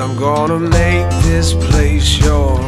I'm gonna make this place yours.